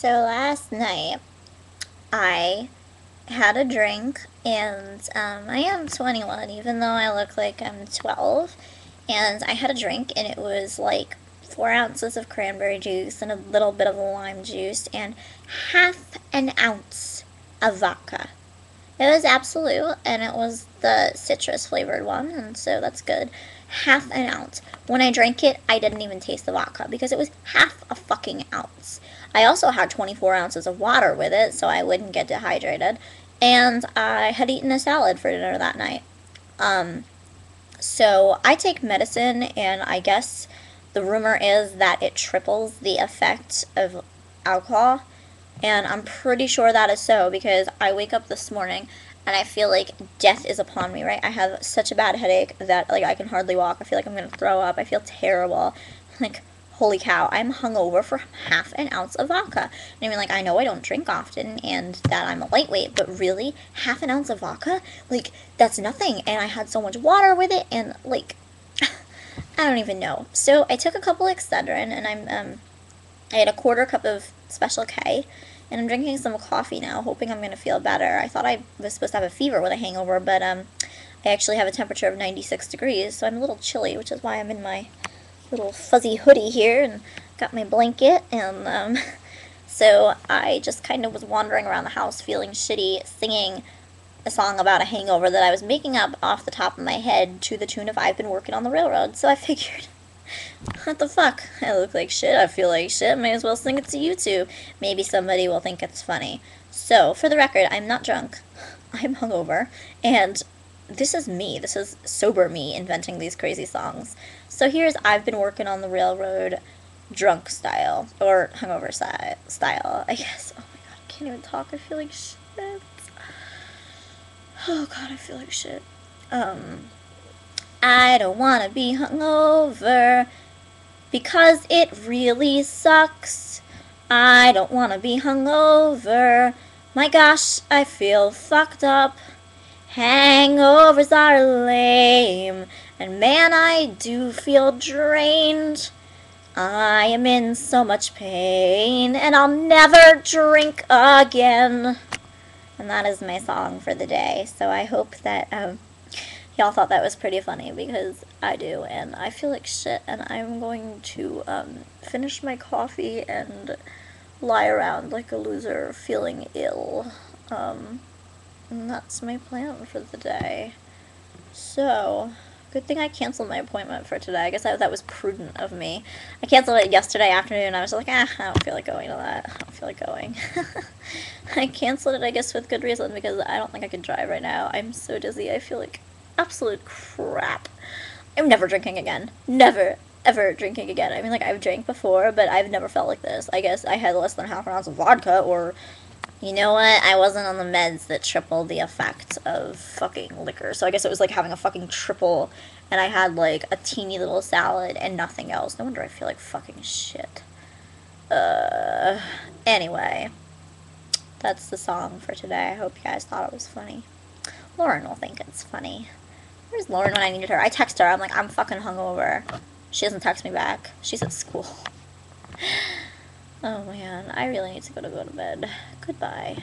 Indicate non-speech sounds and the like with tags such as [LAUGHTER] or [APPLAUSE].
So last night, I had a drink, and um, I am 21, even though I look like I'm 12. And I had a drink, and it was like four ounces of cranberry juice and a little bit of lime juice, and half an ounce of vodka. It was Absolut, and it was the citrus flavored one, and so that's good. Half an ounce. When I drank it, I didn't even taste the vodka because it was half a fucking ounce. I also had 24 ounces of water with it, so I wouldn't get dehydrated. And I had eaten a salad for dinner that night. Um, so I take medicine, and I guess the rumor is that it triples the effect of alcohol. And I'm pretty sure that is so because I wake up this morning and I feel like death is upon me, right? I have such a bad headache that like I can hardly walk. I feel like I'm going to throw up. I feel terrible. [LAUGHS] Like holy cow, I'm hungover for half an ounce of vodka. And I mean, like, I know I don't drink often and that I'm a lightweight, but really, half an ounce of vodka? Like, that's nothing. And I had so much water with it, and, like, [LAUGHS] I don't even know. So I took a couple Excedrin, and I'm, um, I had a quarter cup of Special K, and I'm drinking some coffee now, hoping I'm going to feel better. I thought I was supposed to have a fever with a hangover, but, um, I actually have a temperature of 96 degrees, so I'm a little chilly, which is why I'm in my little fuzzy hoodie here and got my blanket and um, [LAUGHS] so I just kind of was wandering around the house feeling shitty singing a song about a hangover that I was making up off the top of my head to the tune of I've been working on the railroad so I [LAUGHS] figured what the fuck [LAUGHS] I look like shit I feel like shit may as well sing it to YouTube maybe somebody will think it's funny so for the record I'm not drunk [LAUGHS] I'm hungover and this is me. This is sober me inventing these crazy songs. So here's I've been working on the railroad drunk style or hungover style, I guess. Oh my god, I can't even talk. I feel like shit. [SIGHS] Oh god, I feel like shit. Um I don't want to be hungover because it really sucks. I don't want to be hungover. My gosh, I feel fucked up. Hangovers are lame, and man, I do feel drained. I am in so much pain, and I'll never drink again. And that is my song for the day. So I hope that um, y'all thought that was pretty funny because I do, and I feel like shit. And I'm going to um, finish my coffee and lie around like a loser, feeling ill. Um, and that's my plan for the day. So, good thing I canceled my appointment for today. I guess that was prudent of me. I canceled it yesterday afternoon. I was like, ah, I don't feel like going to that. I don't feel like going. [LAUGHS] I canceled it, I guess, with good reason because I don't think I can drive right now. I'm so dizzy. I feel like absolute crap. I'm never drinking again. Never, ever drinking again. I mean, like, I've drank before, but I've never felt like this. I guess I had less than half an ounce of vodka or you know what? I wasn't on the meds that tripled the effect of fucking liquor. So I guess it was like having a fucking triple. And I had like a teeny little salad and nothing else. No wonder I feel like fucking shit. Uh, anyway. That's the song for today. I hope you guys thought it was funny. Lauren will think it's funny. Where's Lauren when I needed her? I text her. I'm like, I'm fucking hungover. She doesn't text me back. She's at school. [SIGHS] Oh man, I really need to go to go to bed. Goodbye.